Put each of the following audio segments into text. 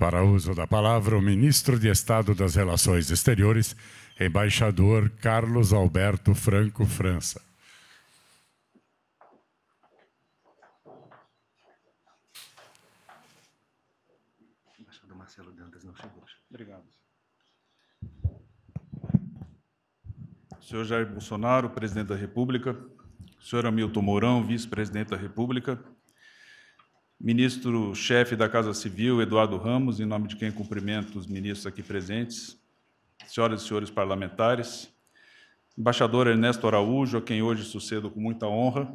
Para uso da palavra, o ministro de Estado das Relações Exteriores, embaixador Carlos Alberto Franco França. Obrigado. Senhor Jair Bolsonaro, presidente da República, senhor Hamilton Mourão, vice-presidente da República, ministro-chefe da Casa Civil, Eduardo Ramos, em nome de quem cumprimento os ministros aqui presentes, senhoras e senhores parlamentares, embaixador Ernesto Araújo, a quem hoje sucedo com muita honra,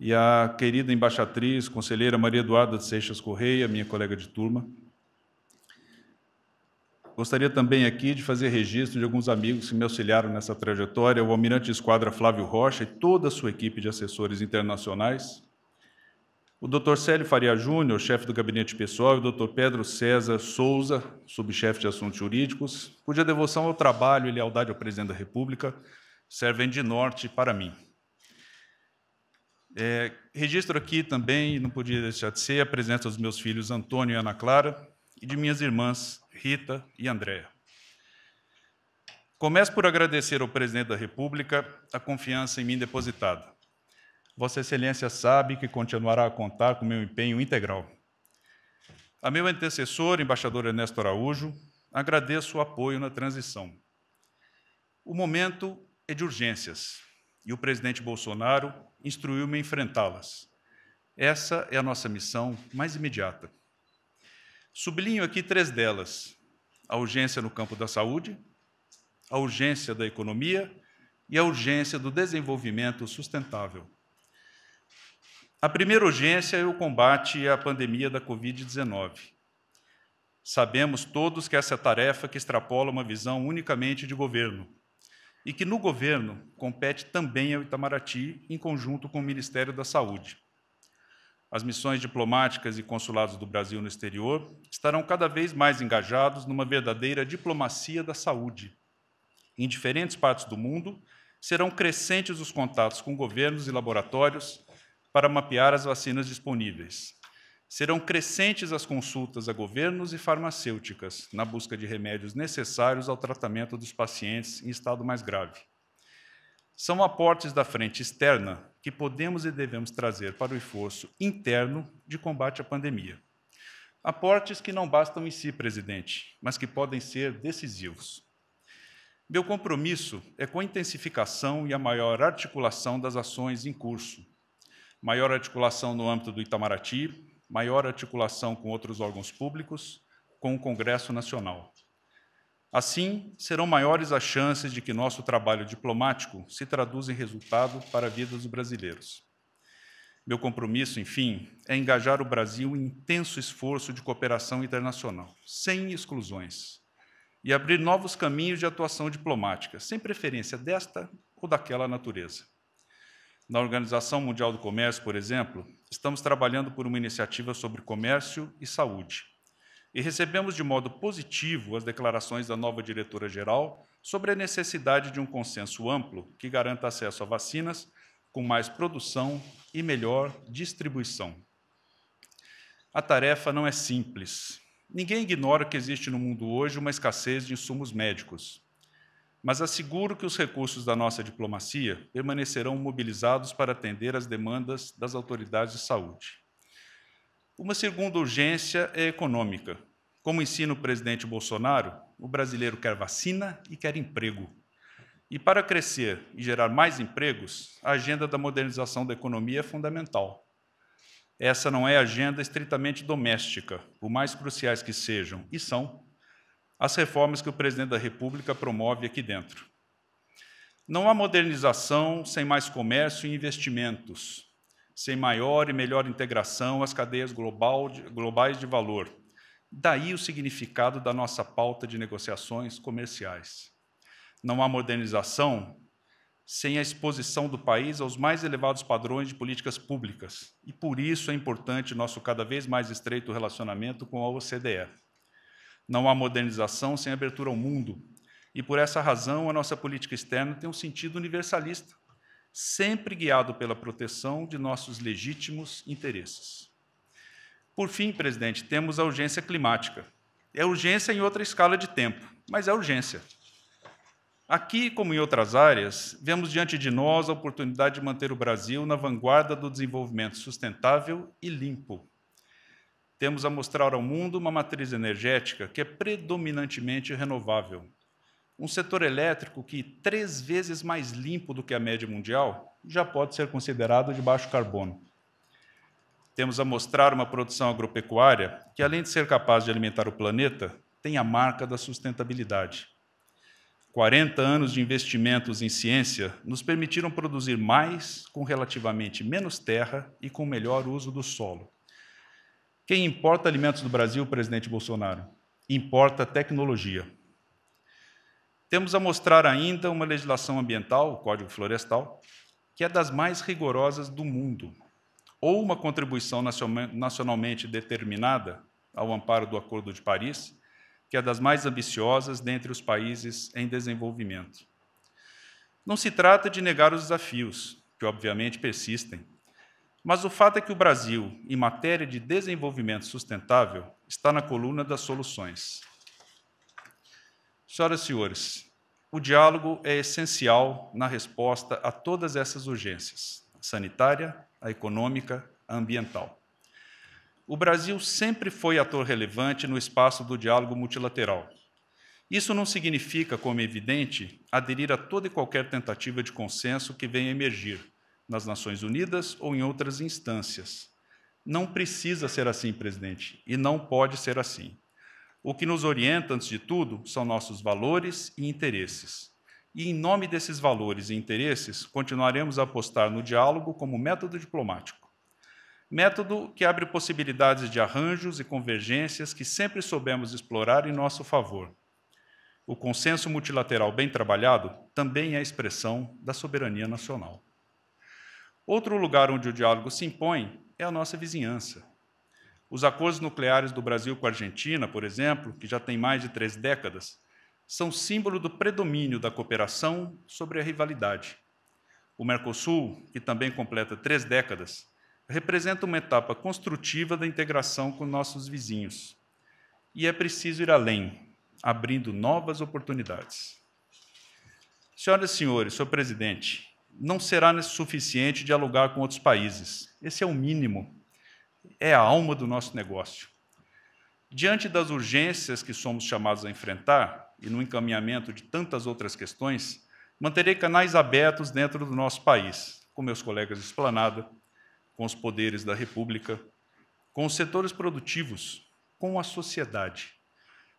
e a querida embaixatriz, conselheira Maria Eduarda de Seixas Correia, minha colega de turma. Gostaria também aqui de fazer registro de alguns amigos que me auxiliaram nessa trajetória, o almirante de esquadra Flávio Rocha e toda a sua equipe de assessores internacionais, o Dr. Célio Faria Júnior, chefe do gabinete pessoal, e o Dr. Pedro César Souza, subchefe de assuntos jurídicos, cuja devoção ao trabalho e lealdade ao presidente da República servem de norte para mim. É, registro aqui também, não podia deixar de ser, a presença dos meus filhos Antônio e Ana Clara e de minhas irmãs Rita e Andréa. Começo por agradecer ao presidente da República a confiança em mim depositada. Vossa Excelência sabe que continuará a contar com meu empenho integral. A meu antecessor, embaixador Ernesto Araújo, agradeço o apoio na transição. O momento é de urgências e o presidente Bolsonaro instruiu-me a enfrentá-las. Essa é a nossa missão mais imediata. Sublinho aqui três delas: a urgência no campo da saúde, a urgência da economia e a urgência do desenvolvimento sustentável. A primeira urgência é o combate à pandemia da Covid-19. Sabemos todos que essa é tarefa que extrapola uma visão unicamente de governo e que no governo compete também ao Itamaraty em conjunto com o Ministério da Saúde. As missões diplomáticas e consulados do Brasil no exterior estarão cada vez mais engajados numa verdadeira diplomacia da saúde. Em diferentes partes do mundo, serão crescentes os contatos com governos e laboratórios para mapear as vacinas disponíveis. Serão crescentes as consultas a governos e farmacêuticas na busca de remédios necessários ao tratamento dos pacientes em estado mais grave. São aportes da frente externa que podemos e devemos trazer para o esforço interno de combate à pandemia. Aportes que não bastam em si, presidente, mas que podem ser decisivos. Meu compromisso é com a intensificação e a maior articulação das ações em curso, maior articulação no âmbito do Itamaraty, maior articulação com outros órgãos públicos, com o Congresso Nacional. Assim, serão maiores as chances de que nosso trabalho diplomático se traduza em resultado para a vida dos brasileiros. Meu compromisso, enfim, é engajar o Brasil em intenso esforço de cooperação internacional, sem exclusões, e abrir novos caminhos de atuação diplomática, sem preferência desta ou daquela natureza. Na Organização Mundial do Comércio, por exemplo, estamos trabalhando por uma iniciativa sobre comércio e saúde. E recebemos de modo positivo as declarações da nova diretora-geral sobre a necessidade de um consenso amplo que garanta acesso a vacinas com mais produção e melhor distribuição. A tarefa não é simples. Ninguém ignora que existe no mundo hoje uma escassez de insumos médicos mas asseguro que os recursos da nossa diplomacia permanecerão mobilizados para atender às demandas das autoridades de saúde. Uma segunda urgência é econômica. Como ensina o presidente Bolsonaro, o brasileiro quer vacina e quer emprego. E para crescer e gerar mais empregos, a agenda da modernização da economia é fundamental. Essa não é agenda estritamente doméstica, por mais cruciais que sejam, e são, as reformas que o presidente da República promove aqui dentro. Não há modernização sem mais comércio e investimentos, sem maior e melhor integração às cadeias global, globais de valor. Daí o significado da nossa pauta de negociações comerciais. Não há modernização sem a exposição do país aos mais elevados padrões de políticas públicas, e por isso é importante nosso cada vez mais estreito relacionamento com a OCDE. Não há modernização sem abertura ao mundo. E por essa razão, a nossa política externa tem um sentido universalista, sempre guiado pela proteção de nossos legítimos interesses. Por fim, presidente, temos a urgência climática. É urgência em outra escala de tempo, mas é urgência. Aqui, como em outras áreas, vemos diante de nós a oportunidade de manter o Brasil na vanguarda do desenvolvimento sustentável e limpo. Temos a mostrar ao mundo uma matriz energética que é predominantemente renovável. Um setor elétrico que, três vezes mais limpo do que a média mundial, já pode ser considerado de baixo carbono temos a mostrar uma produção agropecuária que, além de ser capaz de alimentar o planeta, tem a marca da sustentabilidade. 40 anos de investimentos em ciência nos permitiram produzir mais com relativamente menos terra e com melhor uso do solo. Quem importa alimentos do Brasil, presidente Bolsonaro? Importa tecnologia. Temos a mostrar ainda uma legislação ambiental, o Código Florestal, que é das mais rigorosas do mundo, ou uma contribuição nacionalmente determinada ao amparo do Acordo de Paris, que é das mais ambiciosas dentre os países em desenvolvimento. Não se trata de negar os desafios, que obviamente persistem, mas o fato é que o Brasil, em matéria de desenvolvimento sustentável, está na coluna das soluções. Senhoras e senhores, o diálogo é essencial na resposta a todas essas urgências sanitária, a econômica, a ambiental. O Brasil sempre foi ator relevante no espaço do diálogo multilateral. Isso não significa, como é evidente, aderir a toda e qualquer tentativa de consenso que venha emergir nas Nações Unidas ou em outras instâncias. Não precisa ser assim, presidente, e não pode ser assim. O que nos orienta, antes de tudo, são nossos valores e interesses. E, em nome desses valores e interesses, continuaremos a apostar no diálogo como método diplomático. Método que abre possibilidades de arranjos e convergências que sempre soubemos explorar em nosso favor. O consenso multilateral bem trabalhado também é a expressão da soberania nacional. Outro lugar onde o diálogo se impõe é a nossa vizinhança. Os acordos nucleares do Brasil com a Argentina, por exemplo, que já tem mais de três décadas, são símbolo do predomínio da cooperação sobre a rivalidade. O Mercosul, que também completa três décadas, representa uma etapa construtiva da integração com nossos vizinhos. E é preciso ir além, abrindo novas oportunidades. Senhoras e senhores, senhor presidente, não será suficiente dialogar com outros países. Esse é o mínimo. É a alma do nosso negócio. Diante das urgências que somos chamados a enfrentar, e no encaminhamento de tantas outras questões, manterei canais abertos dentro do nosso país, com meus colegas de esplanada, com os poderes da República, com os setores produtivos, com a sociedade.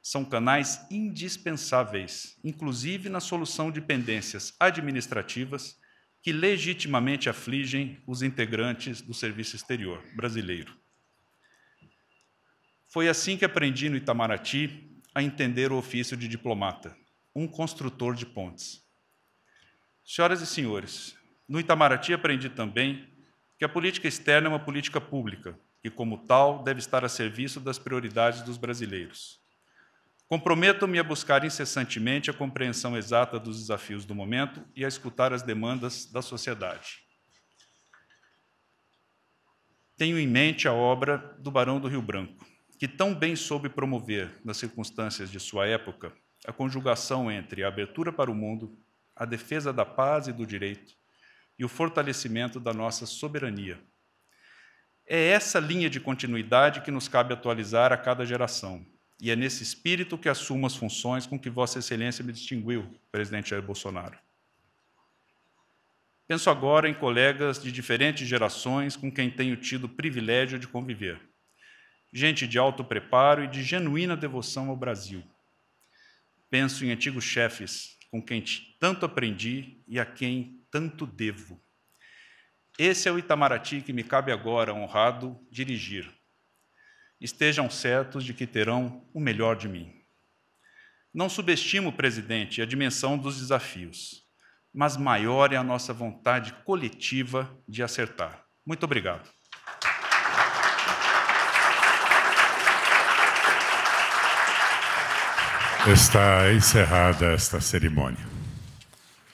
São canais indispensáveis, inclusive na solução de pendências administrativas que legitimamente afligem os integrantes do serviço exterior brasileiro. Foi assim que aprendi no Itamaraty a entender o ofício de diplomata, um construtor de pontes. Senhoras e senhores, no Itamaraty aprendi também que a política externa é uma política pública e, como tal, deve estar a serviço das prioridades dos brasileiros. Comprometo-me a buscar incessantemente a compreensão exata dos desafios do momento e a escutar as demandas da sociedade. Tenho em mente a obra do Barão do Rio Branco, que tão bem soube promover, nas circunstâncias de sua época, a conjugação entre a abertura para o mundo, a defesa da paz e do direito e o fortalecimento da nossa soberania. É essa linha de continuidade que nos cabe atualizar a cada geração, e é nesse espírito que assumo as funções com que Vossa Excelência me distinguiu, presidente Jair Bolsonaro. Penso agora em colegas de diferentes gerações com quem tenho tido o privilégio de conviver gente de alto preparo e de genuína devoção ao Brasil. Penso em antigos chefes com quem tanto aprendi e a quem tanto devo. Esse é o Itamaraty que me cabe agora honrado dirigir. Estejam certos de que terão o melhor de mim. Não subestimo, presidente, a dimensão dos desafios, mas maior é a nossa vontade coletiva de acertar. Muito obrigado. Está encerrada esta cerimônia.